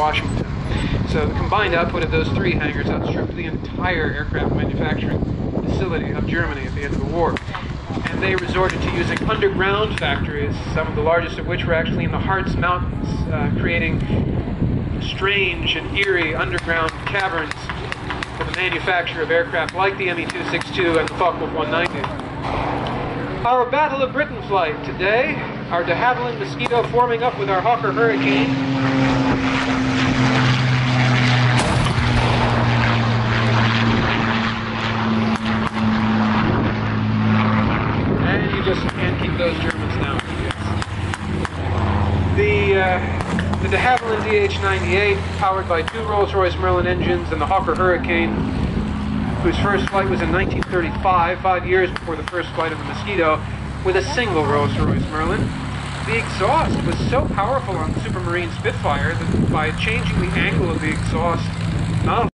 Washington. So the combined output of those three hangars outstripped the entire aircraft manufacturing facility of Germany at the end of the war. And they resorted to using underground factories, some of the largest of which were actually in the Harz Mountains, uh, creating strange and eerie underground caverns for the manufacture of aircraft like the ME-262 and the Focke-Wulf 190. Our Battle of Britain flight today, our de Havilland Mosquito forming up with our Hawker Hurricane. Keep those Germans down. The uh, the de Havilland DH-98, powered by two Rolls-Royce Merlin engines and the Hawker Hurricane, whose first flight was in 1935, five years before the first flight of the Mosquito, with a single Rolls-Royce Merlin. The exhaust was so powerful on the Supermarine Spitfire that by changing the angle of the exhaust, not